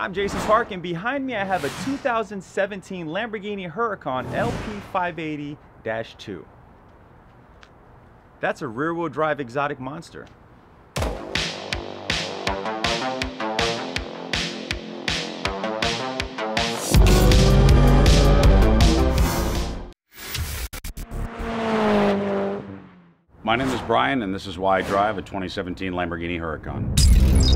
I'm Jason Park, and behind me I have a 2017 Lamborghini Huracan LP580-2. That's a rear-wheel drive exotic monster. My name is Brian, and this is why I drive a 2017 Lamborghini Huracan.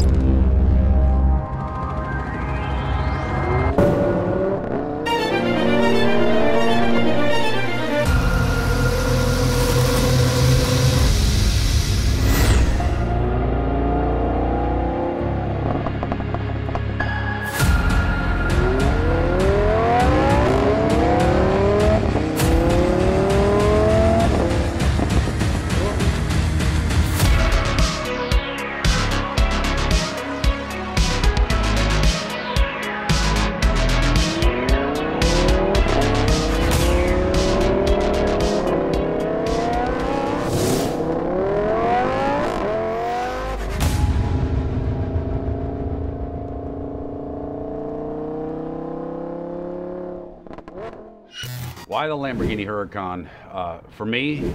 Why the Lamborghini Huracan? Uh, for me,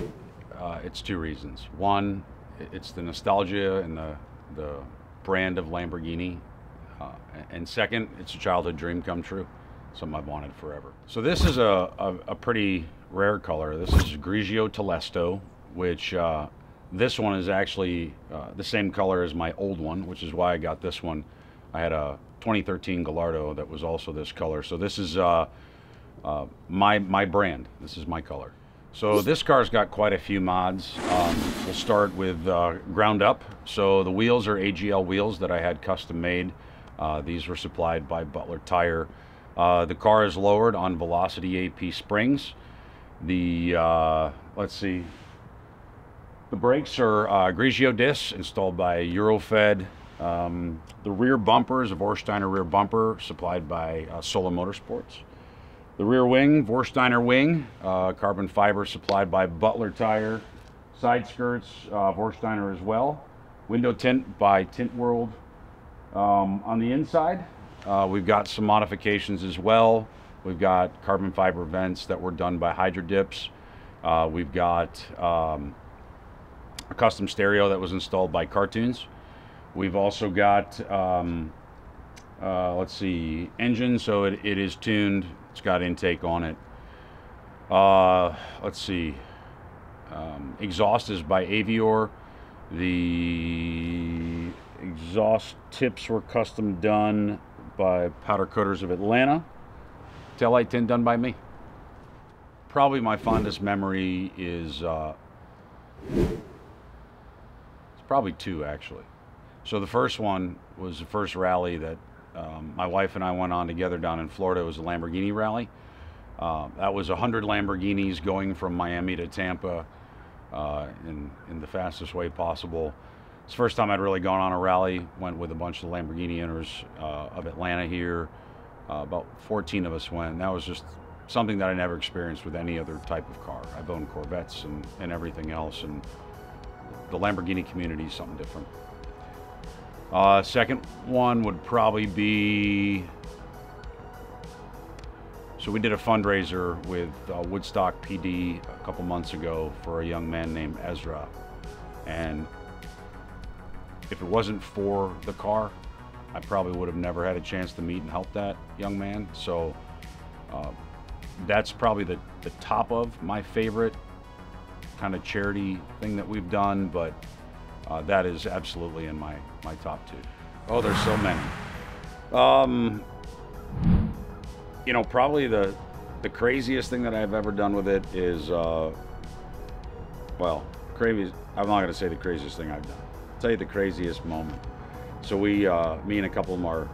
uh, it's two reasons. One, it's the nostalgia and the, the brand of Lamborghini. Uh, and second, it's a childhood dream come true, something I've wanted forever. So this is a, a, a pretty rare color. This is Grigio Telesto, which uh, this one is actually uh, the same color as my old one, which is why I got this one. I had a 2013 Gallardo that was also this color. So this is uh, uh, my my brand. This is my color. So this car's got quite a few mods. Um, we'll start with uh, ground up. So the wheels are AGL wheels that I had custom made. Uh, these were supplied by Butler Tire. Uh, the car is lowered on Velocity AP springs. The uh, let's see. The brakes are uh, Girodiscs installed by Eurofed. Um, the rear bumper is a Vorsteiner rear bumper supplied by Sola Motorsports. The rear wing, Vorsteiner wing, uh, carbon fiber supplied by Butler Tire. Side skirts, uh, Vorsteiner as well. Window tint by Tint World. Um, on the inside, uh, we've got some modifications as well. We've got carbon fiber vents that were done by Hydro Dips. Uh, we've got um, a custom stereo that was installed by Cartoons. We've also got, um, uh, let's see, engine, so it, it is tuned it's got intake on it. Uh, let's see. Um, exhaust is by Avior. The exhaust tips were custom done by Powder Coaters of Atlanta. Taillight tint done by me. Probably my fondest memory is, uh, it's probably two actually. So the first one was the first rally that um, my wife and I went on together down in Florida. It was a Lamborghini rally. Uh, that was 100 Lamborghinis going from Miami to Tampa uh, in, in the fastest way possible. It's the first time I'd really gone on a rally. Went with a bunch of Lamborghini owners uh, of Atlanta here. Uh, about 14 of us went. That was just something that I never experienced with any other type of car. I've owned Corvettes and, and everything else, and the Lamborghini community is something different. Uh, second one would probably be. So we did a fundraiser with uh, Woodstock PD a couple months ago for a young man named Ezra, and if it wasn't for the car, I probably would have never had a chance to meet and help that young man. So uh, that's probably the, the top of my favorite kind of charity thing that we've done, but uh, that is absolutely in my, my top two. Oh, there's so many. Um, you know, probably the the craziest thing that I've ever done with it is, uh, well, crazy. I'm not going to say the craziest thing I've done. I'll tell you the craziest moment. So we, uh, me and a couple of our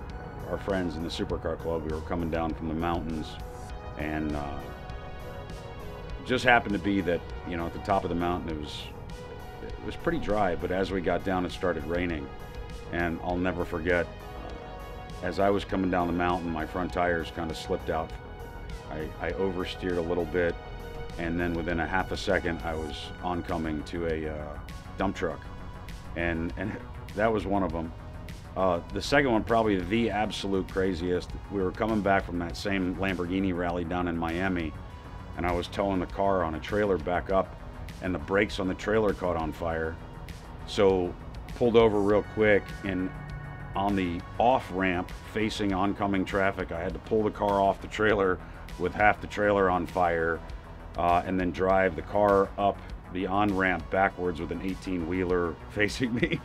our friends in the supercar club, we were coming down from the mountains, and uh, just happened to be that you know at the top of the mountain it was it was pretty dry, but as we got down, it started raining. And I'll never forget, uh, as I was coming down the mountain, my front tires kind of slipped out. I, I oversteered a little bit, and then within a half a second, I was oncoming to a uh, dump truck. And, and that was one of them. Uh, the second one, probably the absolute craziest. We were coming back from that same Lamborghini rally down in Miami, and I was towing the car on a trailer back up, and the brakes on the trailer caught on fire. So pulled over real quick, and on the off ramp facing oncoming traffic, I had to pull the car off the trailer with half the trailer on fire, uh, and then drive the car up the on ramp backwards with an 18 wheeler facing me,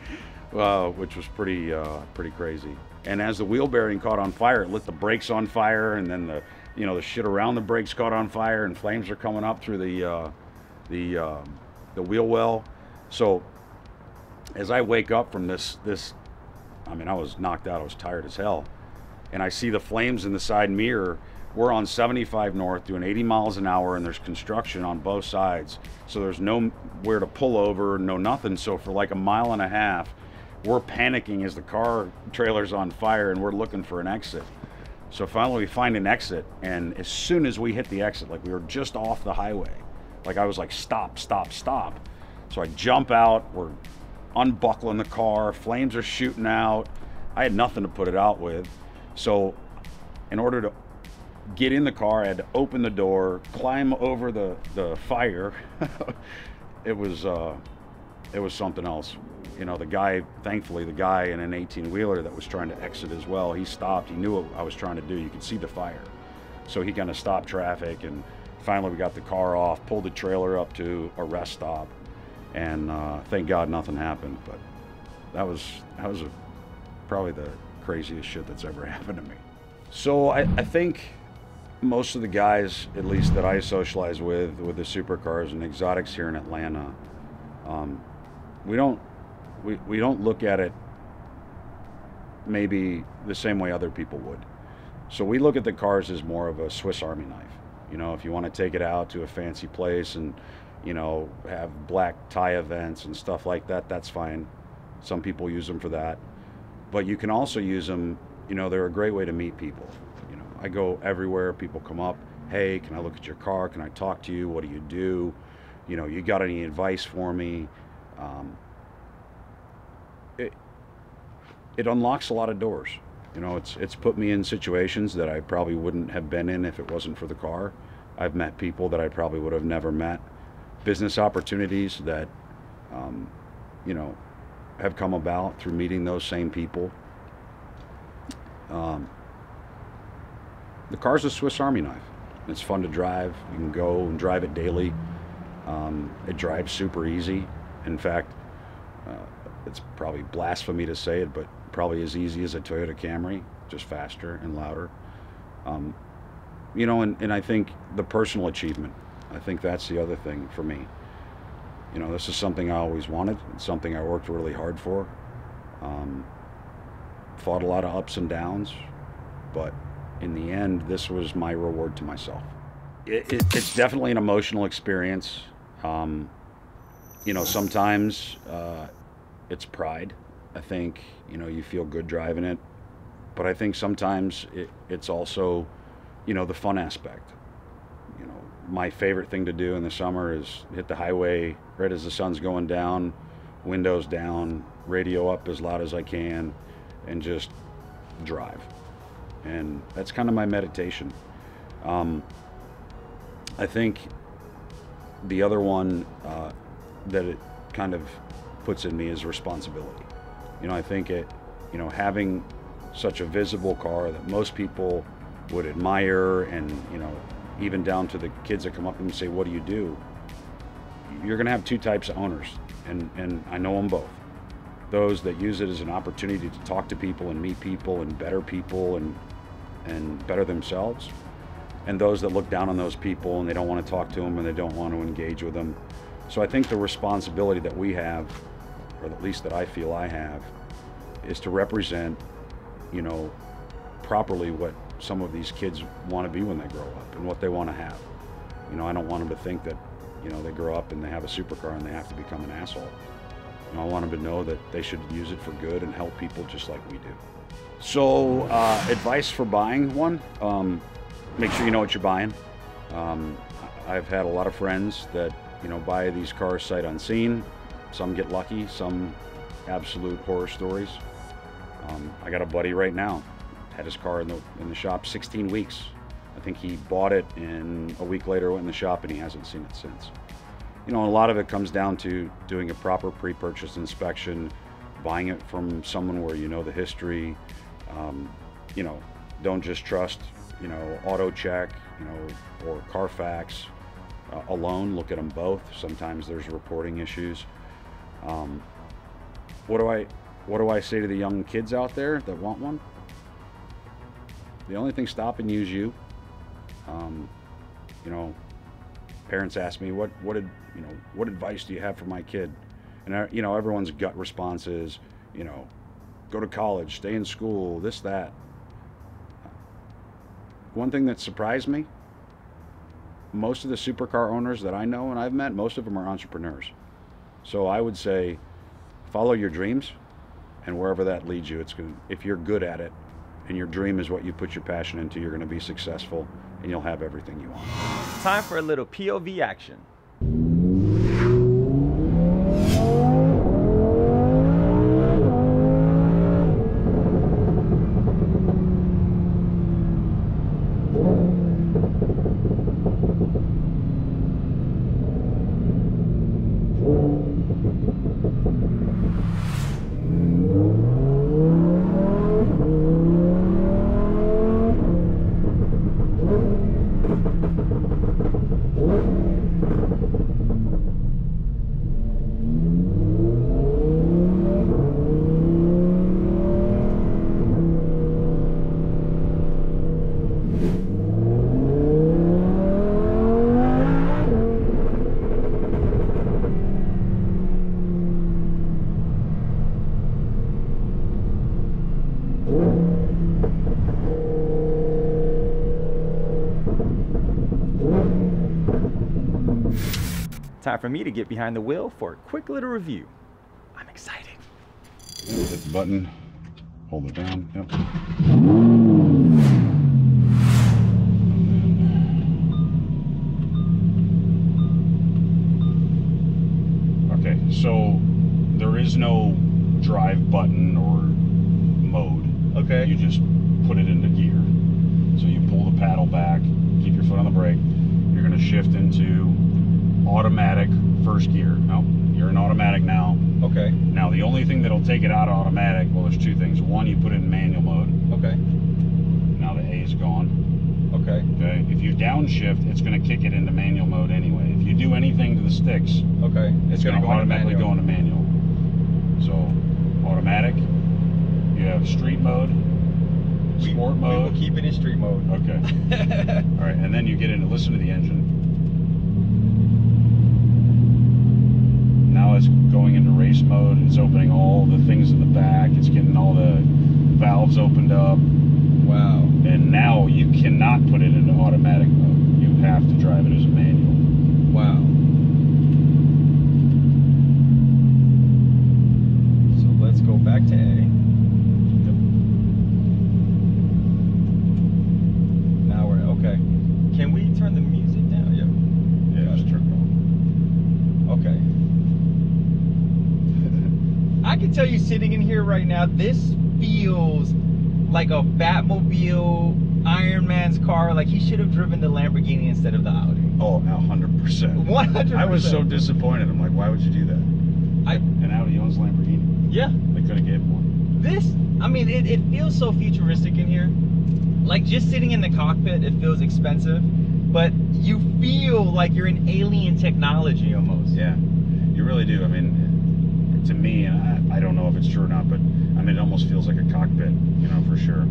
uh, which was pretty uh, pretty crazy. And as the wheel bearing caught on fire, it lit the brakes on fire, and then the you know the shit around the brakes caught on fire, and flames are coming up through the uh, the um, the wheel well. So as I wake up from this this, I mean I was knocked out, I was tired as hell, and I see the flames in the side mirror. We're on 75 north doing 80 miles an hour and there's construction on both sides. So there's nowhere to pull over no nothing. So for like a mile and a half we're panicking as the car trailer's on fire and we're looking for an exit. So finally we find an exit and as soon as we hit the exit like we were just off the highway like i was like stop stop stop so i jump out we're unbuckling the car flames are shooting out i had nothing to put it out with so in order to get in the car. I had to open the door, climb over the the fire. it was uh, it was something else. You know, the guy, thankfully, the guy in an 18 wheeler that was trying to exit as well, he stopped. He knew what I was trying to do. You could see the fire. So he kind of stopped traffic and finally we got the car off, pulled the trailer up to a rest stop. And uh, thank God nothing happened. But that was, that was a, probably the craziest shit that's ever happened to me. So I, I think most of the guys, at least that I socialize with, with the supercars and exotics here in Atlanta, um, we don't we, we don't look at it maybe the same way other people would. So we look at the cars as more of a Swiss Army knife. You know, if you want to take it out to a fancy place and you know have black tie events and stuff like that, that's fine. Some people use them for that, but you can also use them. You know, they're a great way to meet people. You know, I go everywhere. People come up, hey, can I look at your car? Can I talk to you? What do you do? You know, you got any advice for me? Um, it it unlocks a lot of doors. You know, it's it's put me in situations that I probably wouldn't have been in if it wasn't for the car. I've met people that I probably would have never met. Business opportunities that, um, you know, have come about through meeting those same people. Um, the car's a Swiss Army knife. It's fun to drive. You can go and drive it daily. Um, it drives super easy. In fact, uh, it's probably blasphemy to say it, but probably as easy as a Toyota Camry, just faster and louder. Um, you know, and, and I think the personal achievement, I think that's the other thing for me. You know, this is something I always wanted. It's something I worked really hard for. Um, fought a lot of ups and downs, but in the end, this was my reward to myself. It, it, it's definitely an emotional experience. Um, you know, sometimes uh, it's pride. I think, you know, you feel good driving it. But I think sometimes it, it's also, you know, the fun aspect. You know, my favorite thing to do in the summer is hit the highway right as the sun's going down, windows down, radio up as loud as I can, and just drive and that's kind of my meditation. Um, I think the other one uh, that it kind of puts in me is responsibility. You know, I think it, you know, having such a visible car that most people would admire, and you know, even down to the kids that come up and say, "What do you do?" You're going to have two types of owners, and and I know them both. Those that use it as an opportunity to talk to people and meet people and better people and and better themselves. And those that look down on those people and they don't want to talk to them and they don't want to engage with them. So I think the responsibility that we have, or at least that I feel I have, is to represent, you know, properly what some of these kids want to be when they grow up and what they want to have. You know, I don't want them to think that, you know, they grow up and they have a supercar and they have to become an asshole. You know, I want them to know that they should use it for good and help people just like we do. So, uh, advice for buying one: um, make sure you know what you're buying. Um, I've had a lot of friends that you know buy these cars sight unseen. Some get lucky, some absolute horror stories. Um, I got a buddy right now, had his car in the in the shop 16 weeks. I think he bought it and a week later went in the shop and he hasn't seen it since. You know, a lot of it comes down to doing a proper pre-purchase inspection, buying it from someone where you know the history. Um, you know, don't just trust you know auto check, you know, or Carfax uh, alone. Look at them both. Sometimes there's reporting issues. Um, what do I what do I say to the young kids out there that want one? The only thing stopping you is you. Um, you know, parents ask me what what did you know what advice do you have for my kid, and uh, you know everyone's gut response is you know go to college, stay in school, this that. One thing that surprised me, most of the supercar owners that I know and I've met, most of them are entrepreneurs. So I would say follow your dreams and wherever that leads you, it's going if you're good at it and your dream is what you put your passion into, you're going to be successful and you'll have everything you want. Time for a little POV action. Time for me to get behind the wheel for a quick little review. I'm excited. Hit the button, hold it down. Yep. Okay, so there is no drive button or mode. Okay. You just put it into gear. So you pull the paddle back, keep your foot on the brake. You're going to shift into automatic first gear. No, you're in automatic now. Okay. Now the only thing that'll take it out of automatic, well, there's two things. One, you put it in manual mode. Okay. Now the A is gone. Okay. Okay. If you downshift, it's going to kick it into manual mode anyway. If you do anything to the sticks, Okay. it's going to automatically go into manual. So automatic. You have street mode, sport We mode. We will keep it in street mode. Okay. All right, and then you get into listen to the engine. Now it's going into race mode. It's opening all the things in the back. It's getting all the valves opened up. wow. And now you cannot put it into automatic mode. You have to drive it as a manual. Wow. So let's go back to A. Now we're okay. Can we turn the music down? Yeah. Yeah, just turn it on. Okay. I can tell you sitting in here right now, this feels like a Batmobile Iron Man's car. Like he should have driven the Lamborghini instead of the Audi. Oh, a hundred percent. 100%. I was so disappointed. I'm like, why would you do that? I And Audi owns Lamborghini. yeah. They could have gave one. This, I mean, it, it feels so futuristic in here. Like just sitting in the cockpit, it feels expensive, but you feel like you're in alien technology almost. Yeah, you really do. I mean, to me, and I, I don't know if it's true or not, but I mean, it almost feels like a cockpit, you know, for sure.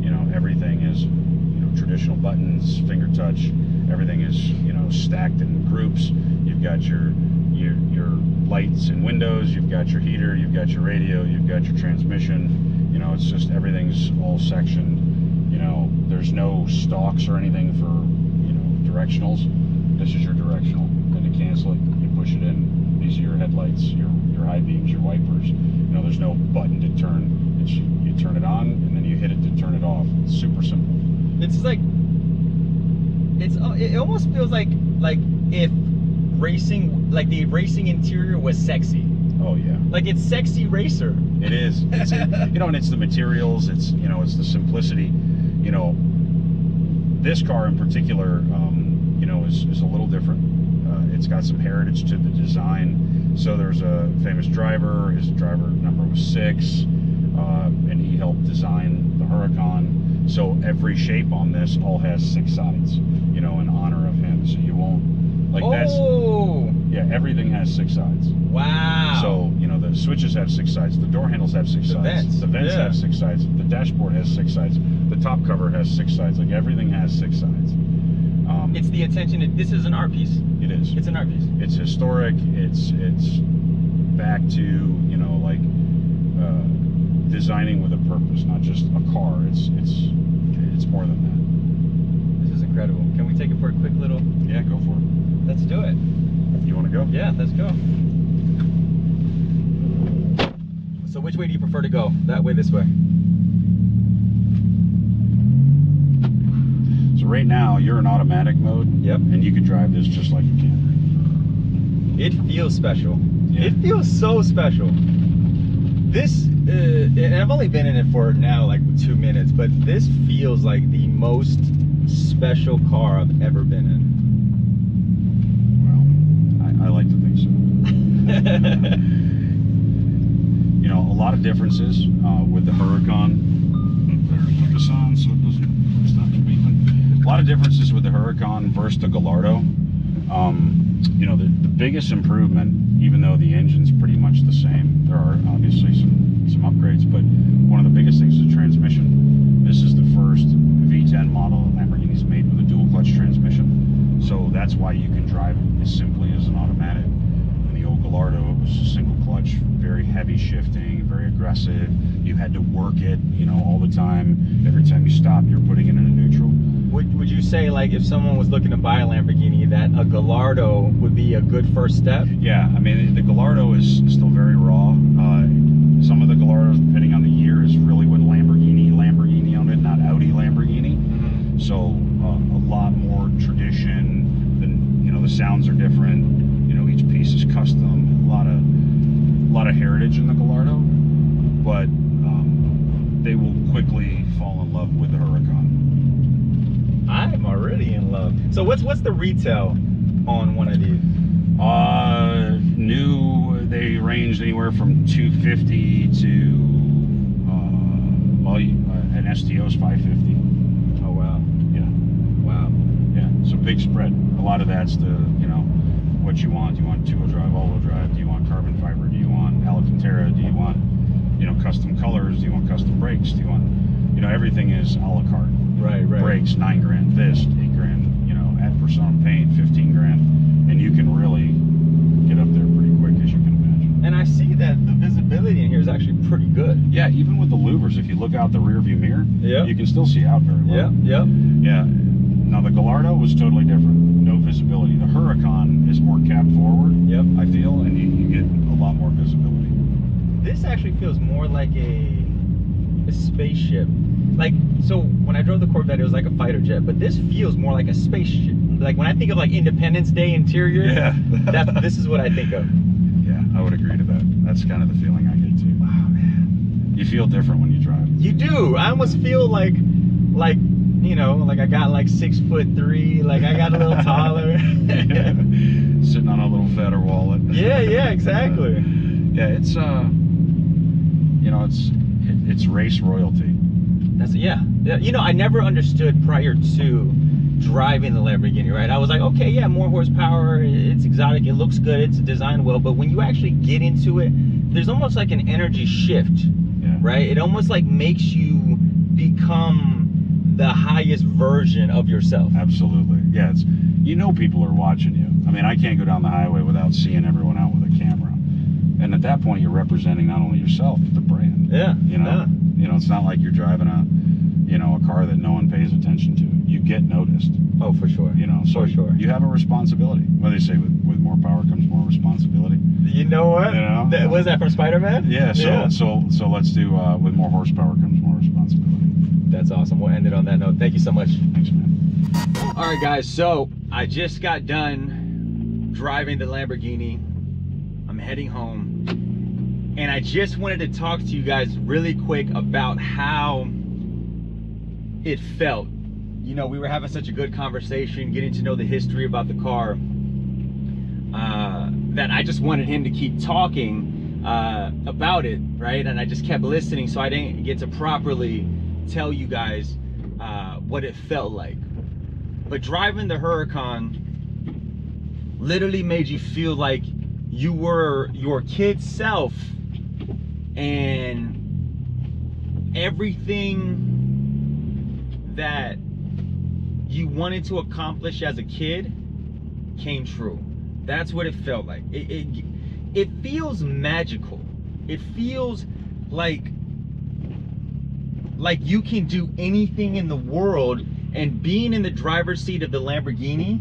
You know, everything is, you know, traditional buttons, finger touch. Everything is, you know, stacked in groups. You've got your your your lights and windows. You've got your heater. You've got your radio. You've got your transmission. You know, it's just everything's all sectioned. You know, there's no stalks or anything for, you know, directionals. This is your directional. Then to cancel it, you push it in. These are your headlights, your your high beams, your wipers. You know, there's no button to turn. It's you, you turn it on and then you hit it to turn it off. It's super simple. It's like, it's uh, it almost feels like like if racing, like the racing interior was sexy. Oh yeah. Like it's sexy racer. It is. It's, you know, and it's the materials. It's you know, it's the simplicity. You know, this car in particular, um, you know, is, is a little different. Uh, it's got some heritage to the design. So there's a famous driver. His driver number was six, uh, and he helped design the Huracan. So every shape on this all has six sides. You know, in honor of him. So you won't like that's oh, yeah. Everything has six sides. wow. So, you know, the switches have six sides, the door handles have six The sides, vents, the vents yeah. have six sides, the dashboard has six sides, the top cover has six sides. Like everything has six sides. Um, it's the attention. To, this is an art piece. It is. It's an art piece. It's historic. It's it's back to you know like uh, designing with a purpose, not just a car. It's it's it's more than that. This is incredible. Can we take it for a quick little? Yeah, go for it. Let's do it. You want to go? Yeah, let's go. So which way do you prefer to go? That way, this way? Right now you're in automatic mode. Yep. And you can drive this just like a Camry. It feels special. Yeah. It feels so special. This, uh, and I've only been in it for now like two minutes, but this feels like the most special car I've ever been in. Well, I, I like to think so. you know, a lot of differences uh, with the Huracan. Better put this on so it doesn't stop the beeping. A lot of differences with the Huracan versus the Gallardo. Um, you know, the, the biggest improvement, even though the engine's pretty much the same, there are obviously some, some upgrades, but one of the biggest things is the transmission. This is the first V10 model that Lamborghini's made with a dual clutch transmission. So that's why you can drive it as simply as an automatic. In the old Gallardo, it was a single clutch, very heavy shifting, very aggressive. You had to work it, you know, all the time. Every time you stop, you're putting it in a neutral. Would, would you say like if someone was looking to buy a Lamborghini that a Gallardo would be a good first step? Yeah, I mean, the Gallardo is still very raw. Uh, some of the Gallardos, depending on the year, is really when Lamborghini, Lamborghini on it, not Audi Lamborghini. So uh, a lot more tradition. Than, you know, the sounds are different. You know, each piece is custom. A lot of, a lot of heritage in the Gallardo, but um, they will quickly fall in love with the Huracan. I'm already in love. So what's what's the retail on one of these? Uh, new, they ranged anywhere from 250 to, uh, well, you- uh, an STO's 550. Oh wow, Yeah, wow. yeah. So big spread. A lot of that's the, you know, what you want. Do you want two-wheel drive, all-wheel drive? Do you want carbon fiber? Do you want Alcantara? Do you want, you know, custom colors? Do you want custom brakes? Do you want, you know, everything is a la carte. Right, right. Brakes, nine grand. This, eight grand. You know, Ad Personam paint, 15 grand. And you can really get up there pretty quick, as you can imagine. And I see that the visibility in here is actually pretty good. Yeah, even with the louvers, if you look out the rear view mirror, Yeah. you can still see out very well. yep. Yeah. Now the Gallardo was totally different. No visibility. The Huracan is more cab forward, Yep. I feel, and you, you get a lot more visibility. This actually feels more like a a spaceship. Like so when I drove the Corvette it was like a fighter jet, but this feels more like a spaceship. Like when I think of like Independence Day interior, Yeah. that's this is what I think of. Yeah, I would agree to that. That's kind of the feeling I get too. Wow man. You feel different when you drive. You do. I almost feel like like you know, like I got like six foot three, like I got a little taller. Sitting on a little fatter wallet. yeah, yeah, exactly. Yeah, it's uh, you know, it's it, it's race royalty. That's yeah. yeah. You know, I never understood prior to driving the Lamborghini, right? I was like, okay, yeah, more horsepower, it's exotic, it looks good, it's designed well, but when you actually get into it, there's almost like an energy shift, Yeah. right? It almost like makes you become the highest version of yourself. Absolutely. Yeah, it's you know people are watching you. I mean, I can't go down the highway without seeing everyone out with a camera. And at that point, you're representing not only yourself but the brand. Yeah. You know, yeah. You know, it's not like you're driving a, you know, a car that no one pays attention to. You get noticed. Oh, for sure. You know, so For sure. you have a responsibility. What do they say? With, with more power comes more responsibility. You know what? You know? That, was that from Spider-Man? Yeah. So so so let's do. Uh, with more horsepower comes more responsibility. That's awesome. We'll end it on that note. Thank you so much. Thanks, man. All right, guys. So I just got done driving the Lamborghini. I'm heading home. And I just wanted to talk to you guys really quick about how it felt. You know, we were having such a good conversation, getting to know the history about the car, uh, that I just wanted him to keep talking uh, about it, right? And I just kept listening, so I didn't get to properly tell you guys uh, what it felt like. But driving the Huracan literally made you feel like you were your kid self and everything that you wanted to accomplish as a kid came true. That's what it felt like. It, it, it feels magical. It feels like like you can do anything in the world and being in the driver's seat of the Lamborghini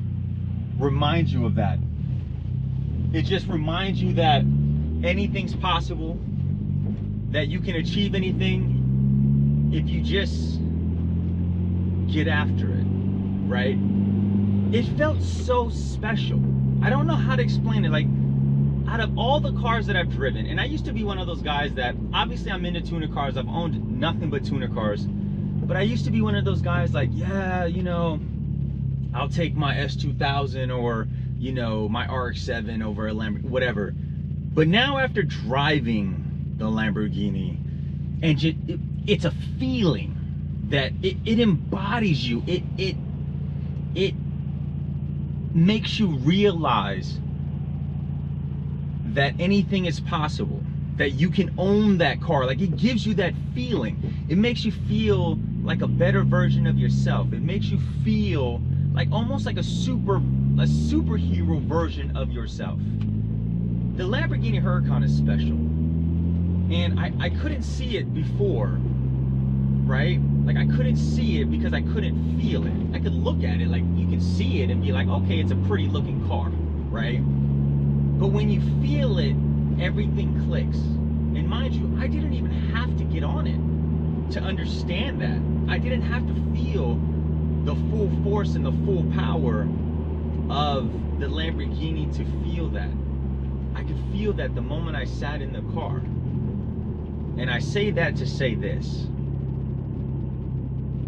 reminds you of that. It just reminds you that anything's possible, that you can achieve anything if you just get after it, right? It felt so special. I don't know how to explain it. Like, out of all the cars that I've driven, and I used to be one of those guys that obviously I'm into tuner cars. I've owned nothing but tuner cars. But I used to be one of those guys like, yeah, you know, I'll take my S2000 or, you know, my RX-7 over a Lamborghini, whatever. But now after driving the Lamborghini, and it, it's a feeling that it, it embodies you. It, it, it makes you realize that anything is possible that you can own that car. Like it gives you that feeling. It makes you feel like a better version of yourself. It makes you feel like almost like a super a superhero version of yourself. The lamborghini huracan is special and i i couldn't see it before right? Like i couldn't see it because i couldn't feel it. I could look at it like you can see it and be like okay it's a pretty looking car right? But when you feel it everything clicks. And mind you i didn't even have to get on it to understand that. I didn't have to feel the full force and the full power of the lamborghini to feel that. I could feel that the moment i sat in the car and i say that to say this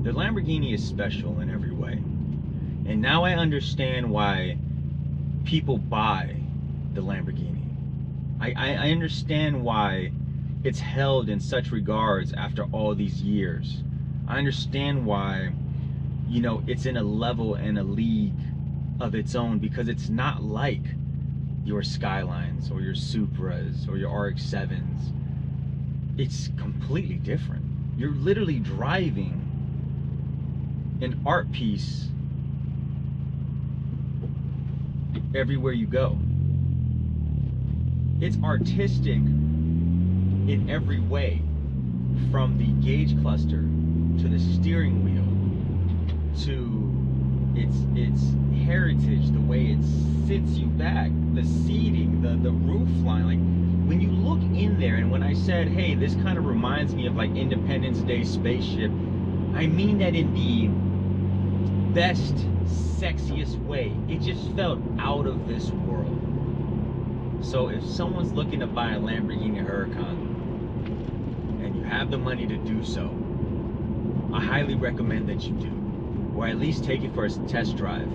the Lamborghini is special in every way. And now I understand why people buy the Lamborghini. I, I, I, understand why it's held in such regards after all these years. I understand why, you know, it's in a level and a league of its own because it's not like your Skylines or your Supras or your RX-7s. It's completely different. You're literally driving an art piece everywhere you go. It's artistic in every way, from the gauge cluster to the steering wheel to its its heritage, the way it sits you back, the seating, the the roof line. Like when you look in there, and when I said, "Hey, this kind of reminds me of like Independence Day spaceship," I mean that in the best, sexiest way. It just felt out of this world. So if someone's looking to buy a Lamborghini Huracan and you have the money to do so, I highly recommend that you do. Or at least take it for a test drive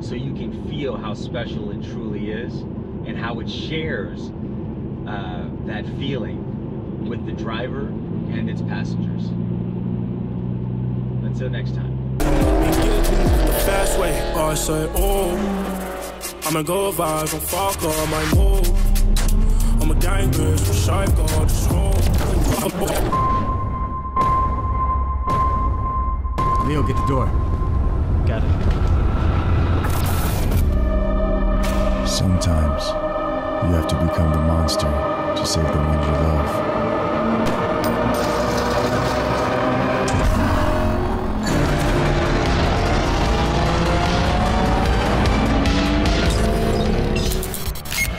so you can feel how special it truly is and how it shares uh, that feeling with the driver and its passengers. Until next time. Fast way, I say, oh I'ma go vibe and fuck all my move I'm a gang bitch, wish I got this Leo, get the door. Got it. Sometimes you have to become the monster to save the one you love.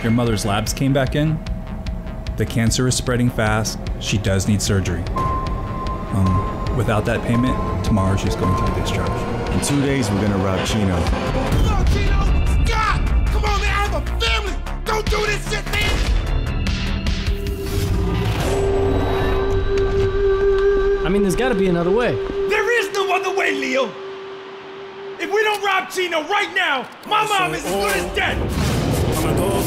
Your mother's labs came back in. The cancer is spreading fast. She does need surgery. Um, without that payment, tomorrow she's going to be discharged. In two days, we're gonna rob Chino. Mean, there's got to be another way. There is no other way, Leo. If we don't rob Chino right now, my mom is as good as dead. I'ma go vibe.